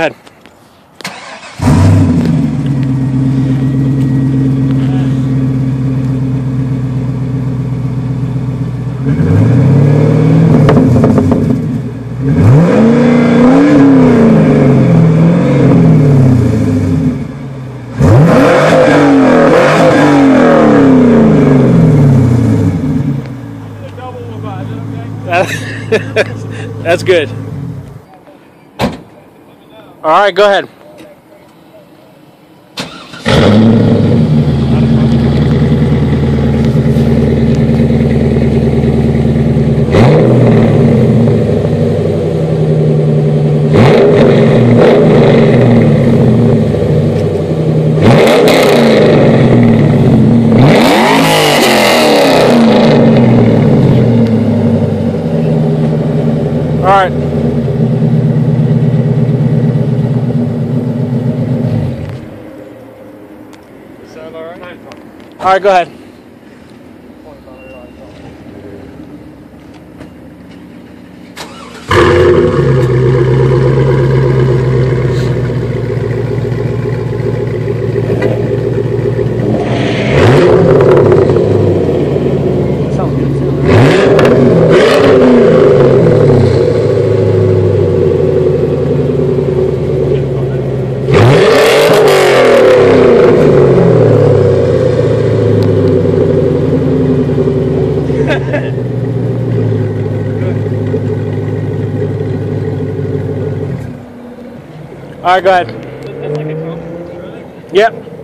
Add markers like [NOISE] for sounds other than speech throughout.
ahead. [LAUGHS] That's good. All right, go ahead. All right. Sound alright? All right, go ahead good. Sound alright. All right, go ahead. That's like a compass, really? Yep.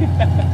Ha ha ha.